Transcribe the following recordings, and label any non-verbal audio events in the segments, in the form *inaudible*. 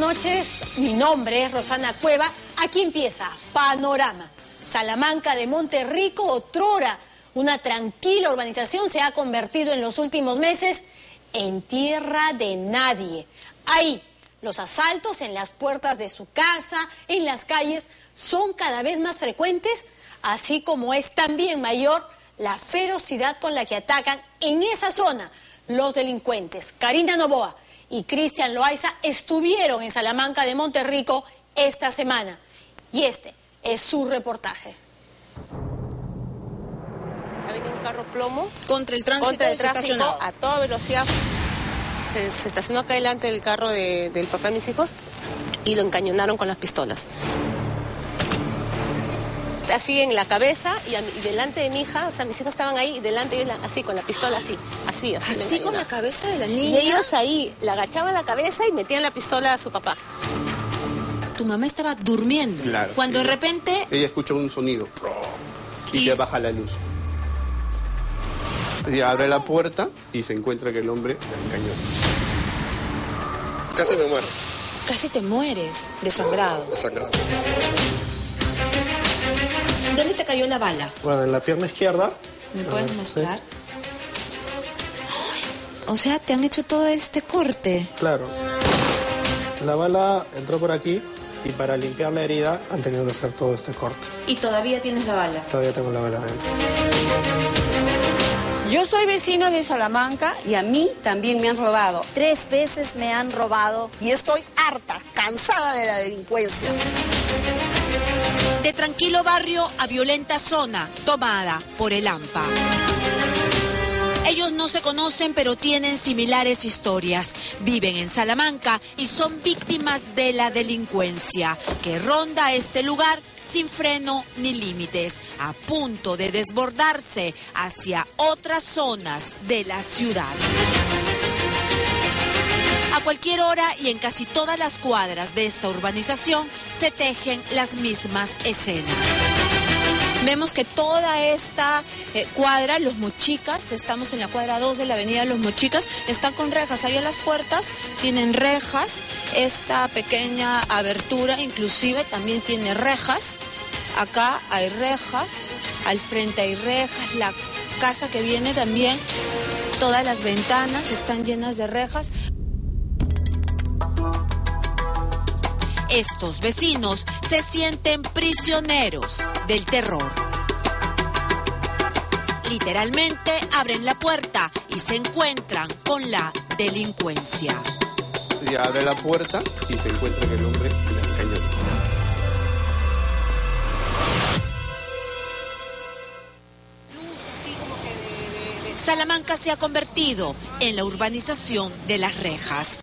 noches, mi nombre es Rosana Cueva. Aquí empieza Panorama. Salamanca de Monterrico, otrora, una tranquila urbanización, se ha convertido en los últimos meses en tierra de nadie. Ahí, los asaltos en las puertas de su casa, en las calles, son cada vez más frecuentes, así como es también mayor la ferocidad con la que atacan en esa zona los delincuentes. Karina Novoa y Cristian Loaiza estuvieron en Salamanca de Monterrico esta semana. Y este es su reportaje. Ha venido un carro plomo contra el tránsito, contra el se tráfico estacionó. a toda velocidad. Se, se estacionó acá delante del carro de- del papá de mis hijos y lo encañonaron con las pistolas. Así en la cabeza y, a y delante de mi hija, o sea, mis hijos estaban ahí y delante de ella, así con la pistola, así, así, así. Así con la cabeza de la Y niña. ellos ahí le agachaban la cabeza y metían la pistola a su papá. Tu mamá estaba durmiendo. Claro. Cuando de repente Ella escucha un sonido y, Y- se baja la luz. Ella abre la puerta y se encuentra que el hombre la encañó. Casi me muero, casi te mueres desangrado. desangrado. ¿Dónde te cayó la bala? Bueno, en la pierna izquierda. ¿Me puedes ver, mostrar? Ay, o sea, te han hecho todo este corte. claro. La bala entró por aquí y para limpiar la herida han tenido que hacer todo este corte. Y todavía tienes la bala. Todavía tengo la bala adentro. Yo soy vecino de Salamanca y a mí también me han robado. Tres veces me han robado. Y estoy harta, cansada de la delincuencia. De tranquilo barrio a violenta zona, tomada por el AMPA. Ellos no se conocen, pero tienen similares historias. Viven en Salamanca y son víctimas de la delincuencia, que ronda este lugar sin freno ni límites, a punto de desbordarse hacia otras zonas de la ciudad. A cualquier hora y en casi todas las cuadras de esta urbanización se tejen las mismas escenas. Vemos que toda esta eh, cuadra, los mochicas, estamos en la cuadra 2 de la avenida Los Mochicas, están con rejas. Ahí en las puertas tienen rejas. Esta pequeña abertura inclusive también tiene rejas. Acá hay rejas, al frente hay rejas. La casa que viene también, todas las ventanas están llenas de rejas. Estos vecinos se sienten prisioneros del terror. Literalmente abren la puerta y se encuentran con la delincuencia. Ella abre la puerta y se encuentra que el hombre la encañó. Salamanca se ha convertido en la urbanización de las rejas.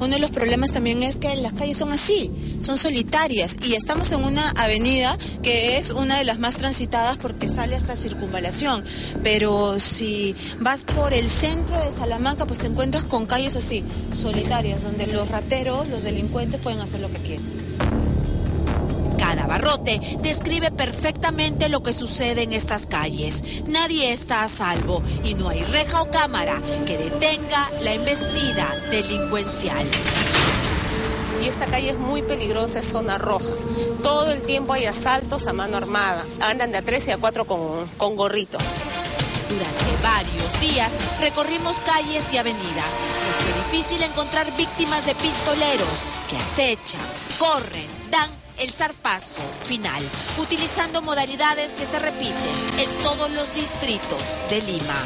Uno de los problemas también es que las calles son así, son solitarias y estamos en una avenida que es una de las más transitadas porque sale hasta circunvalación. Pero si vas por el centro de Salamanca, pues te encuentras con calles así, solitarias, donde los rateros, los delincuentes pueden hacer lo que quieren. Describe perfectamente lo que sucede en estas calles. Nadie está a salvo y no hay reja o cámara que detenga la embestida delincuencial. Y esta calle es muy peligrosa, es zona roja. Todo el tiempo hay asaltos a mano armada. Andan de a tres y a cuatro con, con gorrito. Durante varios días recorrimos calles y avenidas. Fue difícil encontrar víctimas de pistoleros que acechan, corren, el zarpazo final, utilizando modalidades que se repiten en todos los distritos de Lima.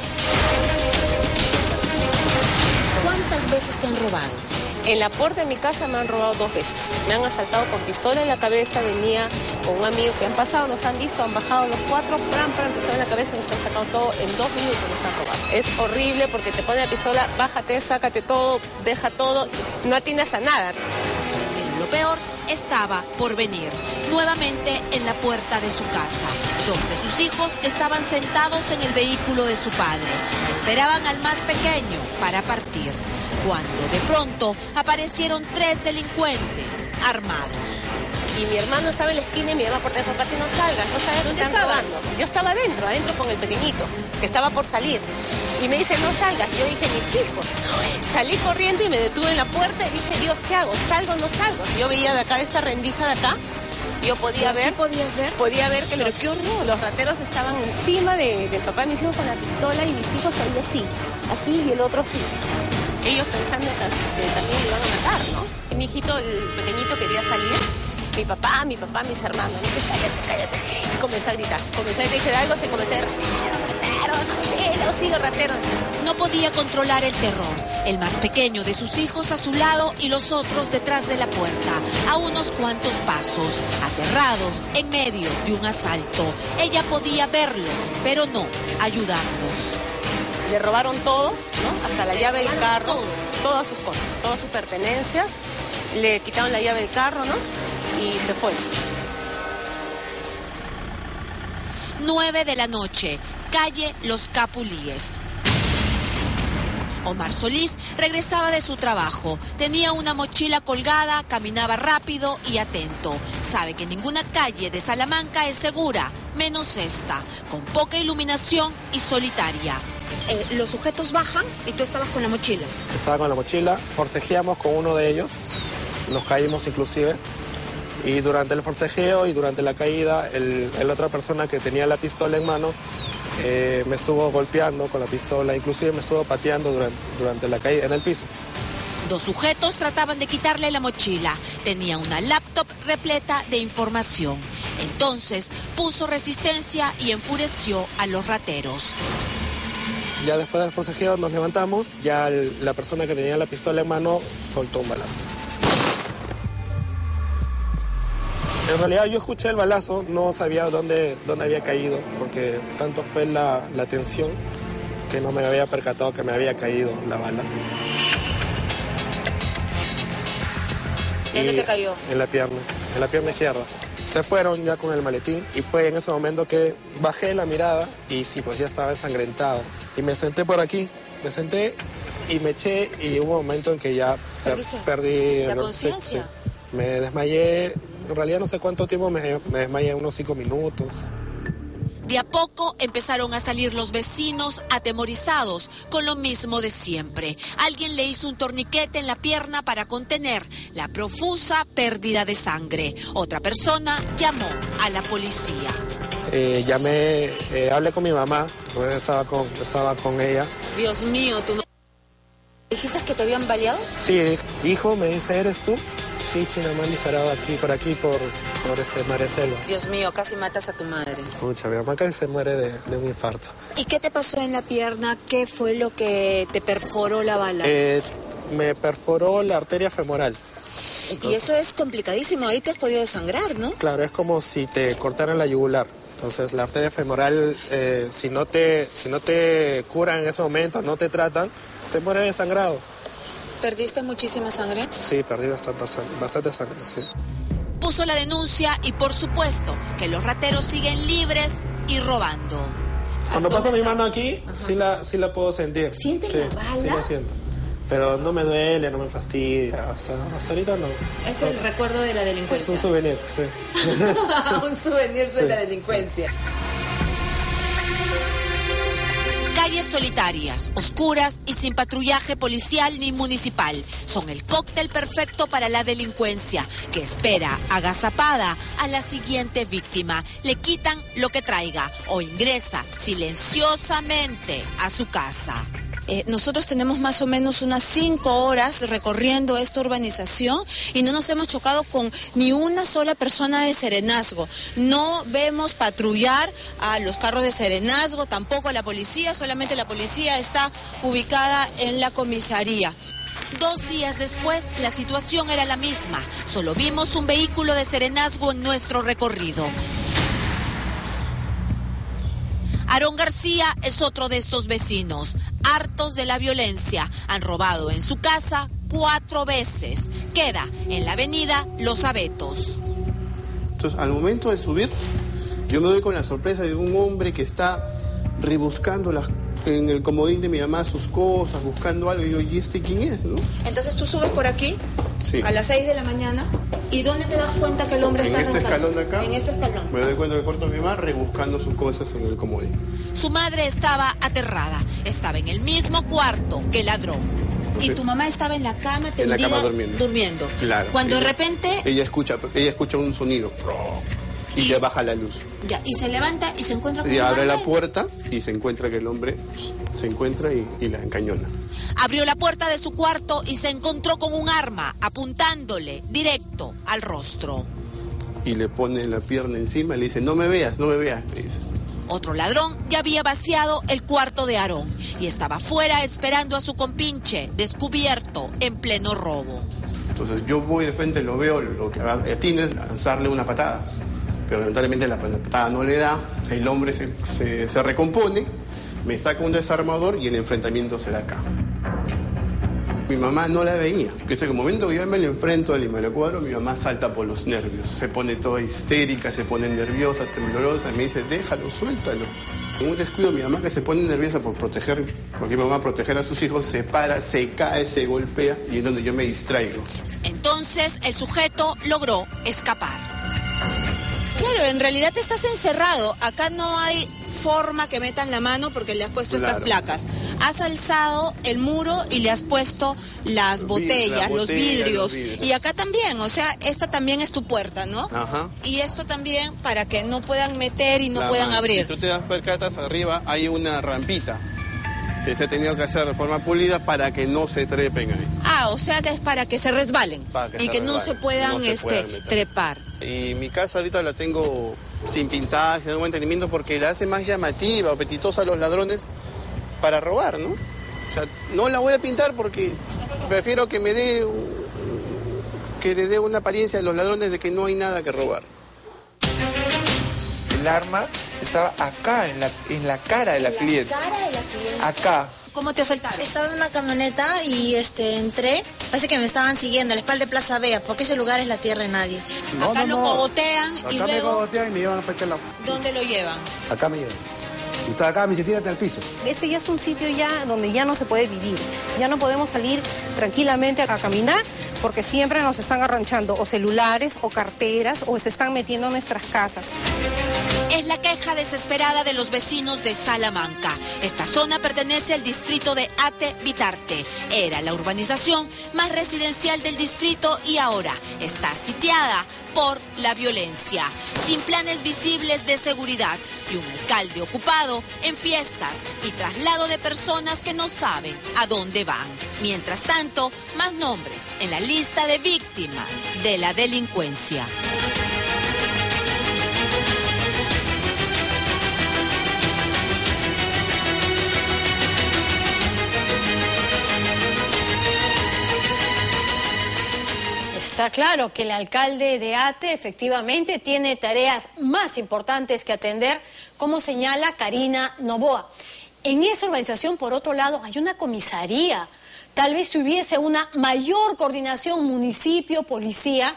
¿Cuántas veces te han robado? En la puerta de mi casa me han robado dos veces. Me han asaltado con pistola en la cabeza, venía con un amigo, se han pasado, nos han visto, han bajado los cuatro, pram, pram, pistola en la cabeza, nos han sacado todo, en dos minutos nos han robado. Es horrible porque te pone la pistola, bájate, sácate todo, deja todo, no atiendas a nada. Peor estaba por venir, nuevamente en la puerta de su casa. Dos de sus hijos estaban sentados en el vehículo de su padre. Esperaban al más pequeño para partir, cuando de pronto aparecieron tres delincuentes armados. Y mi hermano estaba en la esquina y mi mamá por teléfono, Pati, no salgas, no salgas. ¿Dónde estabas? robando". Yo estaba adentro, adentro con el pequeñito, que estaba por salir. Y me dice, no salgas. Yo dije, mis hijos. Salí corriendo y me detuve en la puerta y dije, Dios, ¿qué hago? ¿Salgo o no salgo? Yo veía de acá, de esta rendija de acá, yo podía ver... ¿Qué podías ver? Podía ver que los, los rateros estaban encima de- del papá de mis hijos con la pistola y mis hijos ahí así, así y el otro así. Ellos pensando que, que también le iban a matar, ¿no? Y mi hijito, el pequeñito, quería salir. Mi papá, mi papá, mis hermanos. Y dije, cállate, cállate. Y comencé a gritar. Comencé a decir algo, se comencé a rateros, sí, los rateros. No podía controlar el terror. El más pequeño de sus hijos a su lado y los otros detrás de la puerta, a unos cuantos pasos, aterrados en medio de un asalto. Ella podía verlos, pero no ayudarlos. Le robaron todo, ¿no? Hasta la llave del carro, todas sus cosas, todas sus pertenencias. Le quitaron la llave del carro, ¿no? Y se fue. 9 de la noche, calle Los Capulíes. Omar Solís regresaba de su trabajo. Tenía una mochila colgada, caminaba rápido y atento. Sabe que ninguna calle de Salamanca es segura, menos esta, con poca iluminación y solitaria. Eh, los sujetos bajan y tú estabas con la mochila. Estaba con la mochila, forcejeamos con uno de ellos, nos caímos inclusive. Y durante el forcejeo y durante la caída, el, el otra persona que tenía la pistola en mano eh, me estuvo golpeando con la pistola, inclusive me estuvo pateando durante, durante la caída en el piso. Dos sujetos trataban de quitarle la mochila. Tenía una laptop repleta de información. Entonces puso resistencia y enfureció a los rateros. Ya después del forcejeo nos levantamos, ya el- la persona que tenía la pistola en mano soltó un balazo. En realidad yo escuché el balazo, no sabía dónde, dónde había caído, porque tanto fue la, la tensión que no me había percatado que me había caído la bala. ¿Y dónde te cayó? En la pierna, en la pierna izquierda. Se fueron ya con el maletín y fue en ese momento que bajé la mirada y sí, pues ya estaba ensangrentado. Y me senté por aquí, me senté y me eché y hubo un momento en que ya per- ¿Perdiste perdí... la conciencia? sí, sí. Me desmayé, en realidad no sé cuánto tiempo, me, me desmayé, unos cinco minutos. De a poco empezaron a salir los vecinos atemorizados con lo mismo de siempre. Alguien le hizo un torniquete en la pierna para contener la profusa pérdida de sangre. Otra persona llamó a la policía. Eh, llamé, eh, hablé con mi mamá, pues estaba con, estaba con ella. Dios mío, tú me... ¿Dijiste que te habían baleado? Sí, hijo, me dice, ¿eres tú? Sí, China, me han disparado aquí, por aquí, por, por este María Selva. Dios mío, casi matas a tu madre. Pucha, mi mamá casi se muere de, de un infarto. ¿Y qué te pasó en la pierna? ¿Qué fue lo que te perforó la bala? Eh, me perforó la arteria femoral. y eso es complicadísimo, ahí te has podido desangrar, ¿no? Claro, es como si te cortaran la yugular. Entonces, la arteria femoral, eh, si, no te, si no te curan en ese momento, no te tratan, te mueres desangrado. ¿Perdiste muchísima sangre? Sí, perdí bastante sangre, bastante sangre, sí. Puso la denuncia y por supuesto que los rateros siguen libres y robando. Cuando paso mi mano aquí, sí la, sí la puedo sentir. ¿Sientes sí, la bala? Sí la siento. Pero no me duele, no me fastidia. Hasta, hasta ahorita no. Es No. el recuerdo de la Es un delincuencia. souvenir, sí. *laughs* un souvenir de Sí, la delincuencia. Calles solitarias, oscuras y sin patrullaje policial ni municipal son el cóctel perfecto para la delincuencia que espera agazapada a la siguiente víctima. Le quitan lo que traiga o ingresa silenciosamente a su casa. Eh, nosotros tenemos más o menos unas cinco horas recorriendo esta urbanización y no nos hemos chocado con ni una sola persona de Serenazgo. No vemos patrullar a los carros de Serenazgo, tampoco a la policía, solamente la policía está ubicada en la comisaría. Dos días después, la situación era la misma. Solo vimos un vehículo de serenazgo en nuestro recorrido. Aarón García es otro de estos vecinos, hartos de la violencia. Han robado en su casa cuatro veces. Queda en la avenida Los Abetos. Entonces, al momento de subir, yo me doy con la sorpresa de un hombre que está rebuscando las- en el comodín de mi mamá sus cosas, buscando algo. Y yo, ¿y este quién es? ¿no? Entonces tú subes por aquí Sí. a las 6 de la mañana ¿Y dónde te das cuenta que el hombre En está este escalón de acá. En este escalón. Me doy cuenta que cuarto de mi mamá rebuscando sus cosas en el comodín. Su madre estaba aterrada. Estaba en el mismo cuarto que el ladrón. Y tu mamá estaba en la cama En la tendida cama durmiendo. durmiendo. Claro. Cuando de repente Ella escucha, ella escucha un sonido. Y, se baja la luz. ya, y se levanta y se encuentra con Y abre la puerta y se encuentra que el hombre se encuentra y, y la encañona. Abrió la puerta de su cuarto y se encontró con un arma apuntándole directo al rostro. Y le pone la pierna encima y le dice, no me veas, no me veas. le dice. Otro ladrón ya había vaciado el cuarto de Aarón y estaba fuera esperando a su compinche, descubierto en pleno robo. Entonces yo voy de frente, lo veo, lo que atiende es lanzarle una patada. Pero lamentablemente la patada no le da, el hombre se, se- se recompone, me saca un desarmador y el enfrentamiento se da acá. Mi mamá no la veía. Que en el momento que yo me le enfrento al me cuadro, mi mamá salta por los nervios. Se pone toda histérica, se pone nerviosa, temblorosa. Me dice, déjalo, suéltalo. En un descuido, mi mamá que se pone nerviosa por proteger, porque mi mamá proteger a sus hijos, se para, se cae, se golpea y es donde yo me distraigo. Entonces el sujeto logró escapar. Claro, en realidad estás encerrado. Acá no hay forma que metan la mano porque le has puesto estas placas. Has alzado el muro y le has puesto las botellas, las los vidrios. los vidrios. Y acá también, o sea, esta también es tu puerta, ¿no? Ajá. Y esto también para que no puedan meter y no La puedan abrir. Si tú te das percatas, arriba hay una rampita que se ha tenido que hacer de forma pulida para que no se trepen ahí. Ah, o sea que es para que se resbalen Para que y se que no se puedan, no se este, puedan trepar. Y mi casa ahorita la tengo sin pintar, sin algún mantenimiento, porque la hace más llamativa, apetitosa a los ladrones para robar, ¿no? O sea, no la voy a pintar porque prefiero que me dé un- que le dé una apariencia a los ladrones de que no hay nada que robar. El arma estaba acá, en la, en la cara de la cliente. Acá. ¿Cómo te asaltaron? Estaba en una camioneta y este entré. Parece que me estaban siguiendo a la espalda de Plaza Vea, porque ese lugar es la tierra de nadie. Acá lo cogotean y Acá me luego, cogotean y me llevan para este lado. ¿dónde lo llevan? Acá me llevan. Y está acá, me dice, tírate al piso. Ese ya es un sitio ya donde ya no se puede vivir. Ya no podemos salir tranquilamente a caminar porque siempre nos están arranchando o celulares o carteras o se están metiendo en nuestras casas. Es la queja desesperada de los vecinos de Salamanca. Esta zona pertenece al distrito de Ate Vitarte. Era la urbanización más residencial del distrito y ahora está sitiada por la violencia, sin planes visibles de seguridad y un alcalde ocupado en fiestas y traslado de personas que no saben a dónde van. Mientras tanto, más nombres en la lista de víctimas de la delincuencia. Está claro que el alcalde de Ate efectivamente tiene tareas más importantes que atender, como señala Karina Novoa. En esa urbanización, por otro lado, hay una comisaría. Tal vez si hubiese una mayor coordinación municipio-policía,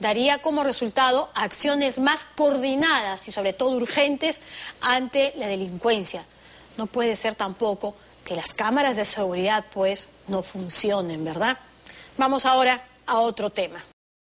daría como resultado acciones más coordinadas y sobre todo urgentes ante la delincuencia. No puede ser tampoco que las cámaras de seguridad pues no funcionen, ¿verdad? Vamos ahora a otro tema.